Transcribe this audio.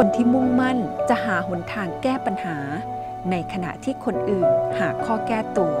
คนที่มุ่งมั่นจะหาหนทางแก้ปัญหา ในขณะที่คนอื่นหาข้อแก้ตัว